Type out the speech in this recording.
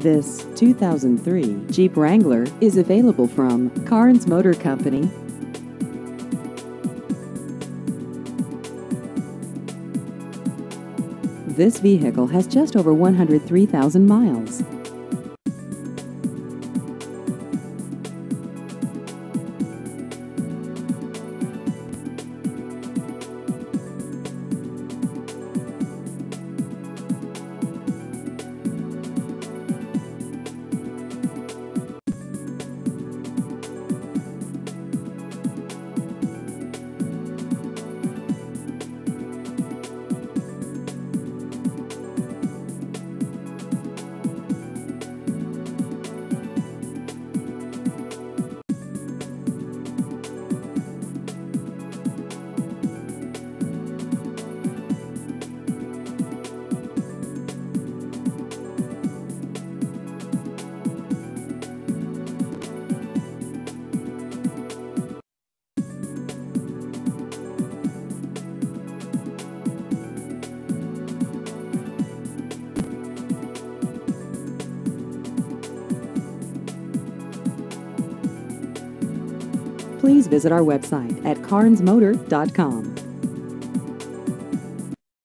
This 2003 Jeep Wrangler is available from Karns Motor Company. This vehicle has just over 103,000 miles. Please visit our website at karnsmotor.com.